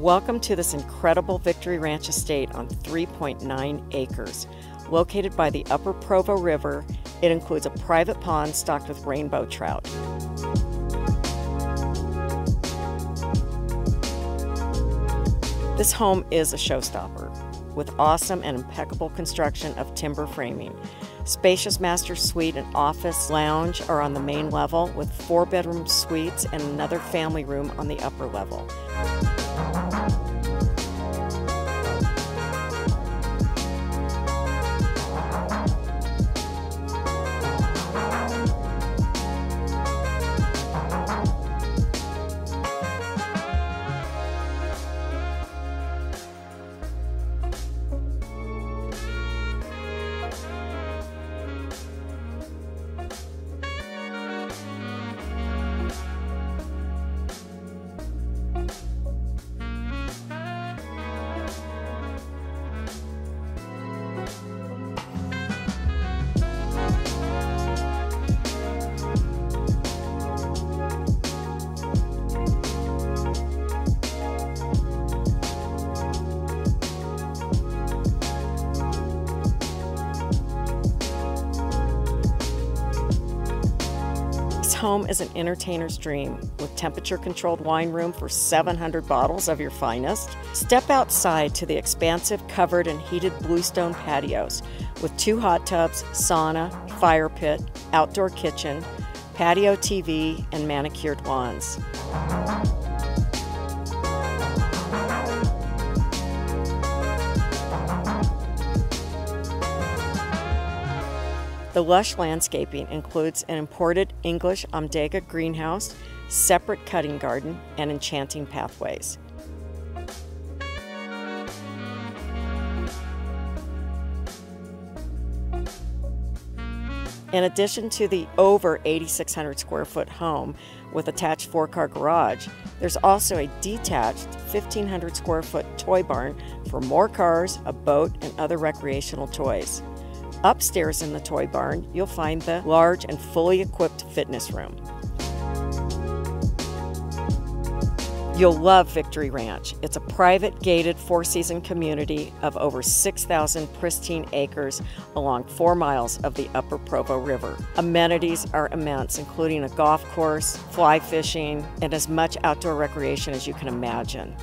Welcome to this incredible Victory Ranch estate on 3.9 acres. Located by the Upper Provo River, it includes a private pond stocked with rainbow trout. This home is a showstopper with awesome and impeccable construction of timber framing. Spacious master suite and office lounge are on the main level with four bedroom suites and another family room on the upper level. Home is an entertainer's dream with temperature controlled wine room for 700 bottles of your finest. Step outside to the expansive covered and heated bluestone patios with two hot tubs, sauna, fire pit, outdoor kitchen, patio TV, and manicured lawns. The lush landscaping includes an imported English Amdega greenhouse, separate cutting garden, and enchanting pathways. In addition to the over 8,600 square foot home with attached four car garage, there's also a detached 1,500 square foot toy barn for more cars, a boat, and other recreational toys. Upstairs in the toy barn, you'll find the large and fully equipped fitness room. You'll love Victory Ranch. It's a private, gated, four season community of over 6,000 pristine acres along four miles of the Upper Provo River. Amenities are immense, including a golf course, fly fishing, and as much outdoor recreation as you can imagine.